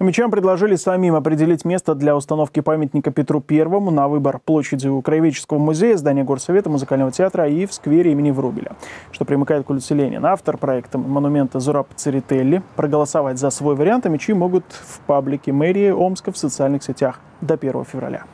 Мечам предложили самим определить место для установки памятника Петру Первому на выбор площади у Краеведческого музея, здания Горсовета, музыкального театра и в сквере имени Врубеля, что примыкает к улице Ленина. Автор проекта монумента Зураб Церетелли. Проголосовать за свой вариант а мечи могут в паблике мэрии Омска в социальных сетях до 1 февраля.